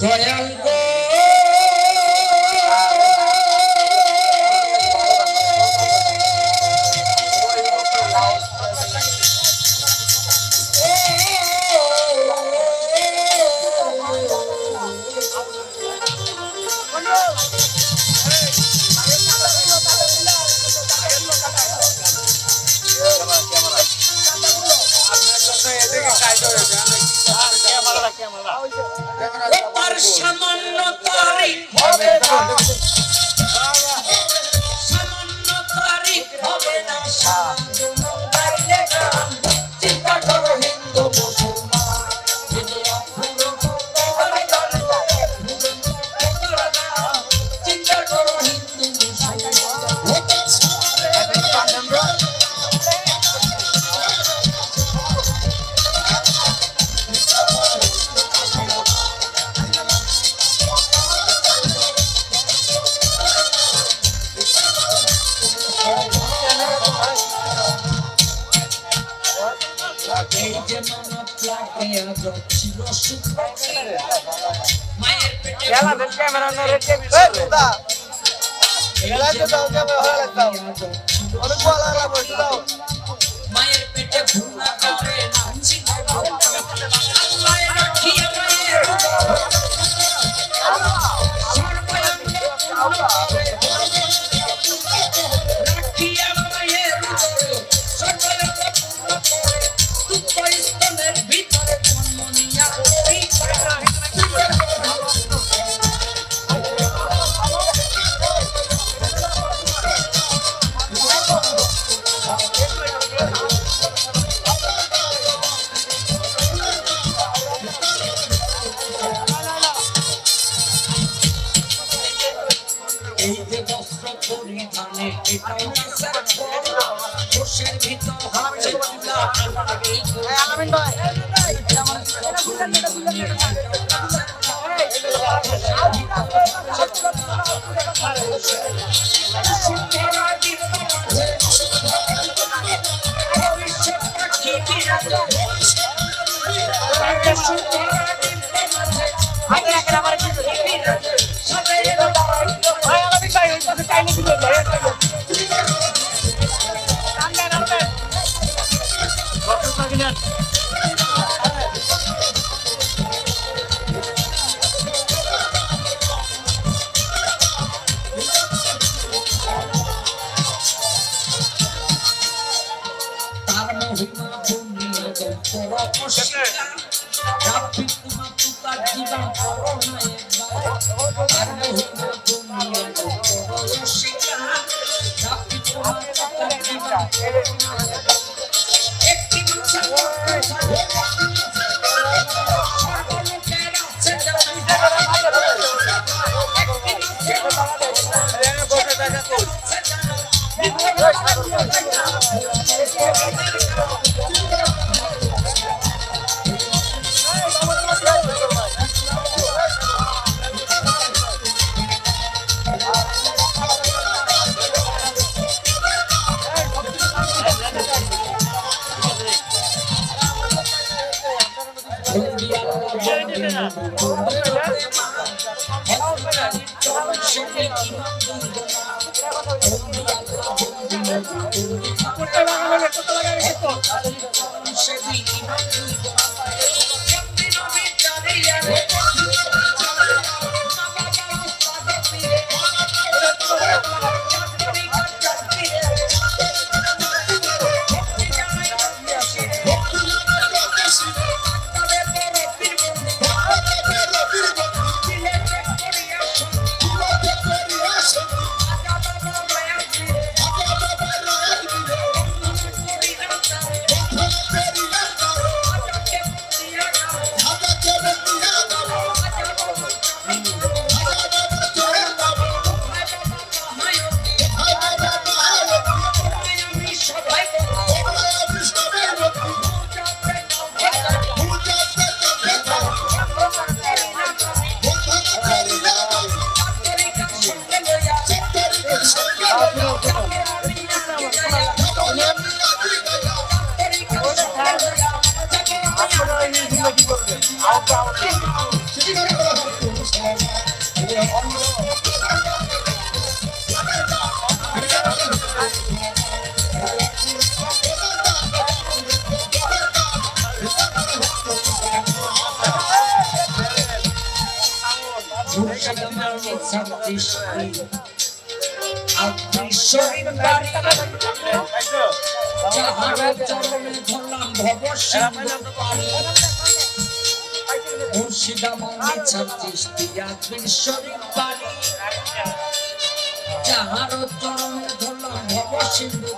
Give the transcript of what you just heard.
Goyangku ব্যাপার সামান্য তারিখ হবে না সামান্য তারিখ হবে না। মায়ের ক্যামেরা না রেখে দাও ক্যামেরা হয়ে লাগতাম অনেক ভালো লাগবে দাও সামনে খুশির ভিতর আমার Oh. Shoot me. ছাত্রীশ আপনি শরীর বাড়ি যাহার চরণে ধরলাম ভব পানি মুর্শিদাবাদে ছাত্রীশ আপনি শরীর বাড়ি যাহার চরণে ধরলাম ভব সিন্ধু